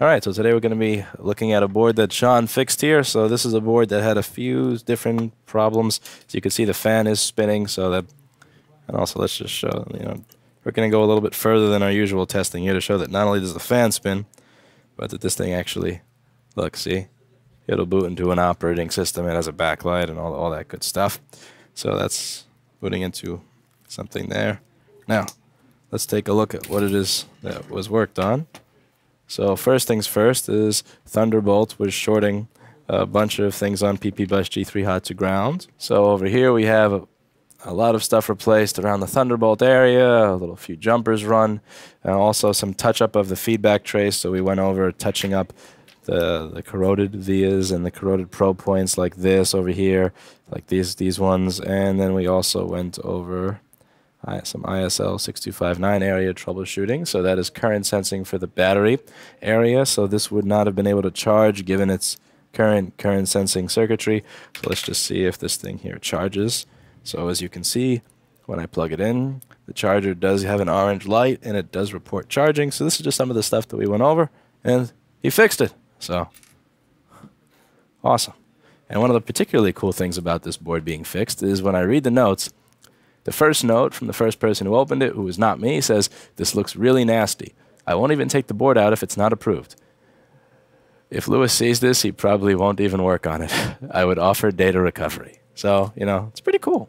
All right, so today we're going to be looking at a board that Sean fixed here. So this is a board that had a few different problems. So you can see the fan is spinning, so that, and also let's just show, you know, we're going to go a little bit further than our usual testing here to show that not only does the fan spin, but that this thing actually, look, see, it'll boot into an operating system. It has a backlight and all, all that good stuff. So that's booting into something there. Now, let's take a look at what it is that was worked on. So first things first is Thunderbolt was shorting a bunch of things on PP Bus G3 hot to ground. So over here we have a, a, lot of stuff replaced around the Thunderbolt area, a little few jumpers run, and also some touch up of the feedback trace. So we went over touching up the the corroded vias and the corroded probe points like this over here, like these these ones, and then we also went over some ISL 6259 area troubleshooting. So that is current sensing for the battery area. So this would not have been able to charge given its current current sensing circuitry. So let's just see if this thing here charges. So as you can see, when I plug it in, the charger does have an orange light and it does report charging. So this is just some of the stuff that we went over and he fixed it. So awesome. And one of the particularly cool things about this board being fixed is when I read the notes, the first note from the first person who opened it, who was not me, says, This looks really nasty. I won't even take the board out if it's not approved. If Louis sees this, he probably won't even work on it. I would offer data recovery. So, you know, it's pretty cool.